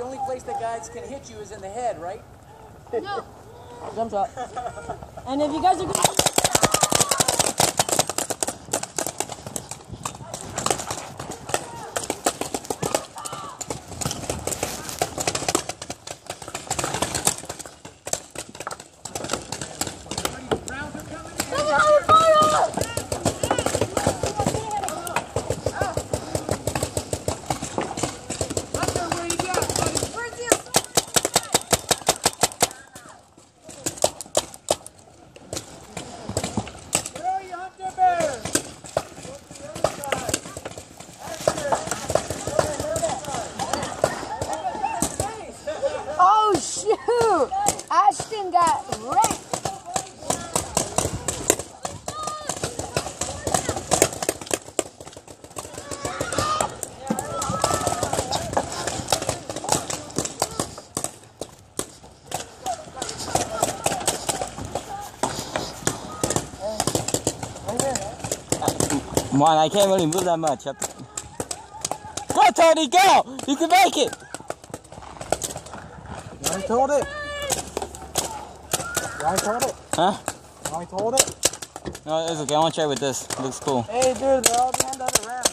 the only place that guys can hit you is in the head, right? No. Jump shot. And if you guys are gonna Oh shoot! Ashton got wrecked. Come on, I can't really move that much. Up. Go, Tony, go! You can make it! I told it. I told it. Huh? I told it. No, it's okay. I want to try with this. It looks cool. Hey, dude, they're all behind the other ramp.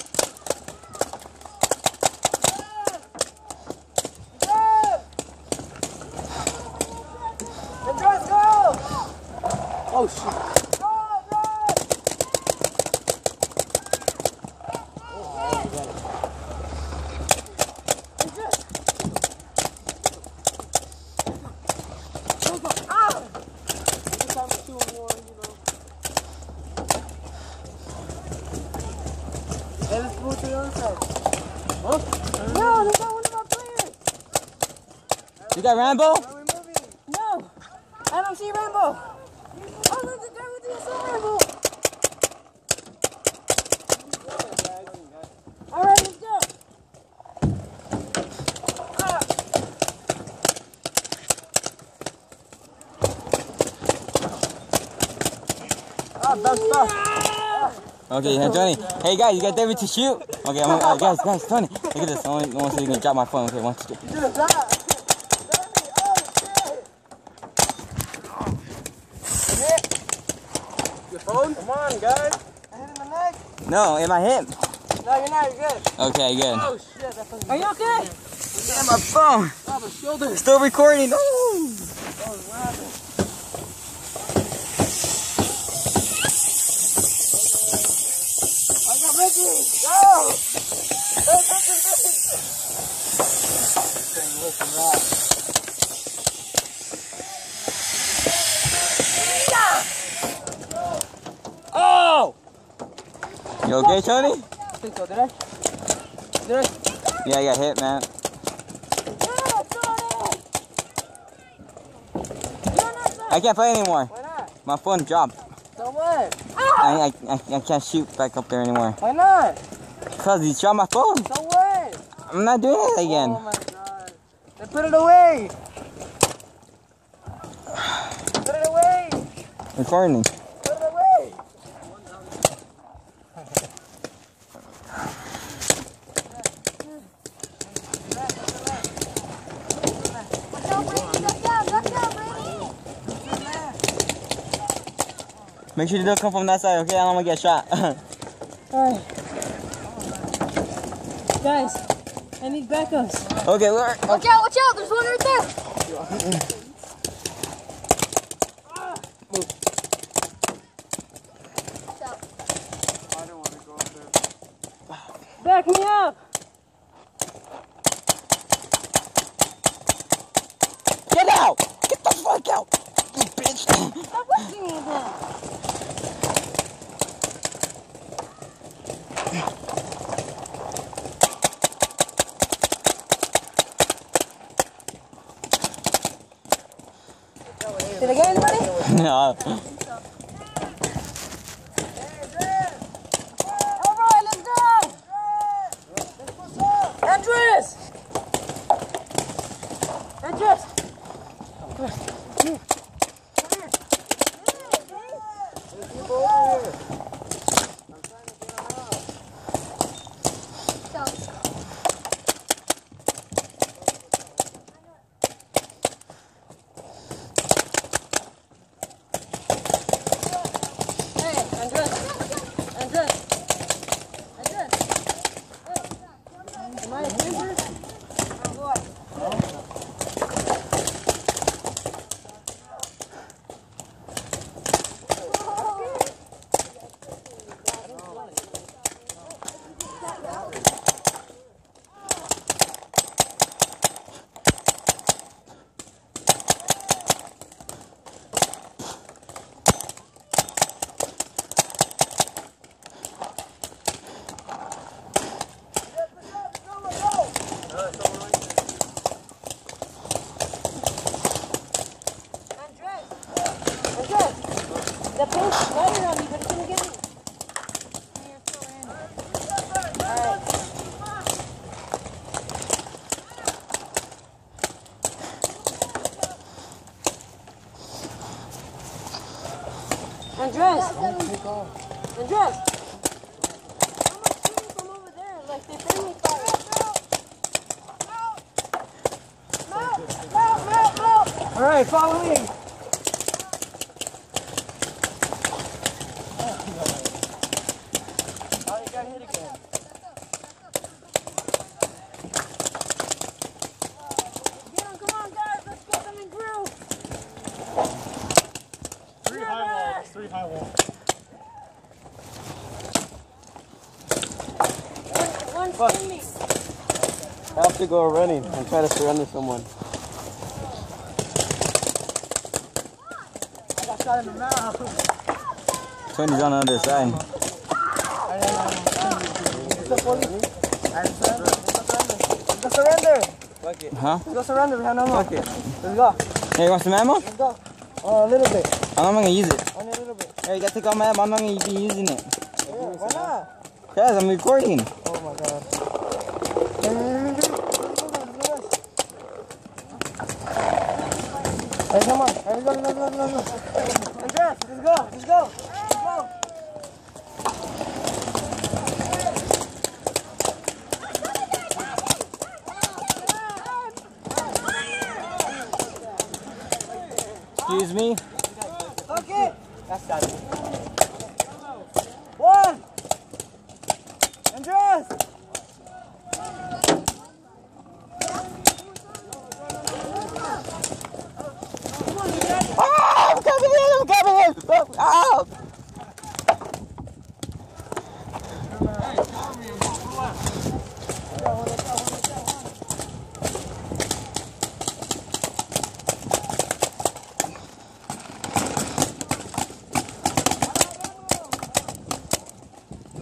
Oh, shit. Hey, let's move to the other side. No, there's not one of our players. You got Rambo? Why are we moving? No, I don't see Rambo. Oh, there's a guy with the assault rifle. All right, let's go. Ah, that's stuff. Okay, now Tony. Hey guys, you got David to shoot? Okay, I'm, uh, guys, guys, Tony, look at this. I want, I want to see if you can drop my phone. Okay, one, two, three. Dude, that. Your phone? Come on, guys. I hit in the neck. No, in my hip. No, you're not. You're good. Okay, good. Oh, shit. That. Are you okay? Yeah, my phone. Oh, the shoulder. Still recording. Oh, what happened? I got Ricky. Go. Hey, listen, listen. Dang, listen, that. Oh! You okay, Tony? I think so. Did I? Did I? Yeah, I got hit, man. I can't play anymore. Why not? My phone dropped. So what? I, I, I, I can't shoot back up there anymore. Why not? Because he shot my phone. So what? I'm not doing it again. Oh my god. Then put it away. Put it away. Recording. Put it away. Make sure you don't come from that side, okay? I don't want to get shot. All right. Guys, I need backups. okay, look. Watch out, watch out, there's one right there. I don't want to go up there. Back me up. Get out! Get the fuck out! You bitch! Stop looking at that. Did I get anybody? no. All right, let's go. Andres. Andres. Andres. I'm shooting from over there, like they friendly fire. All right, follow me. Oh, you got hit again. Get him, come on, guys, let's get them in groove. Three high walls, three high walls. One, one skinny. I have to go running and try to surrender someone. I got shot in the mouth. Tony's on the other side. Let's go surrender. Fuck it. Huh? Let's go surrender. We have no more. Fuck it. Let's go. Hey, you want some ammo? Let's go. Oh, a little bit. I'm not gonna use it. Only a little bit. Hey, you gotta take all my ammo. I'm not gonna be using it. Yeah, why not? Cause I'm recording. Oh my god. Hey, come on. Hey, let's go, go, go, go. Andres, let's go, let's go. Let's go. Excuse me. Okay. That's got it. One. Andres. Ah, I'm coming in. I'm coming in. Oh, ow.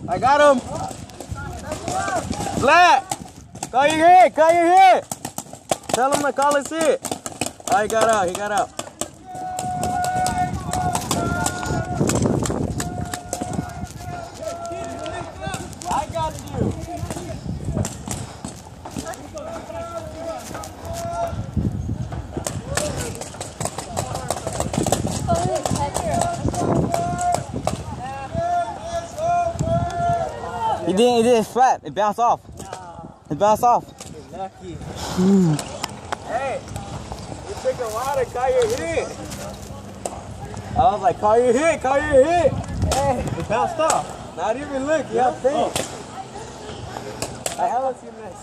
I got him. Black. Call your hit. Call your hit. Tell him to call his hit. Oh, he got out. He got out. He didn't. It flat. It bounced off. It bounced off. Lucky. Hmm. hey, it took a while to call your hit. I was like, call your hit, call your hit. Hey, it bounced off. Not even look, you have faith. I haven't seen this.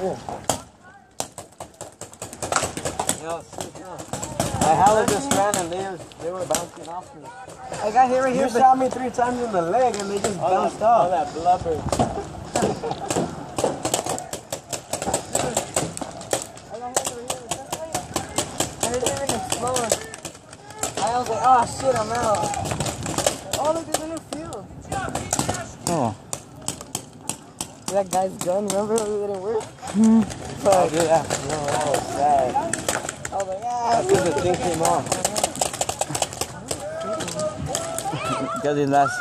I hella just ran and they they were bouncing off me. I got here right here. You shot me three times in the leg and they just bounced off. All that blubber. I didn't even explode. I was like, oh shit, I'm out. Oh, look, there's a new field. Oh. That guy's gun, remember? It didn't work. oh, yeah. No, that was sad. I was like, ah, because the thing came off. Because it last.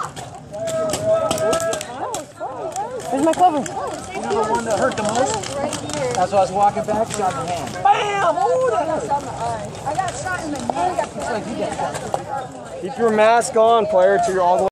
Where's my cover? You know the one that hurt the most? Right here. That's why I was walking back, shot in the hand. Bam! Ooh, that hurt. Shot in the eye. I got shot in the neck. Keep your mask on prior to your all the way.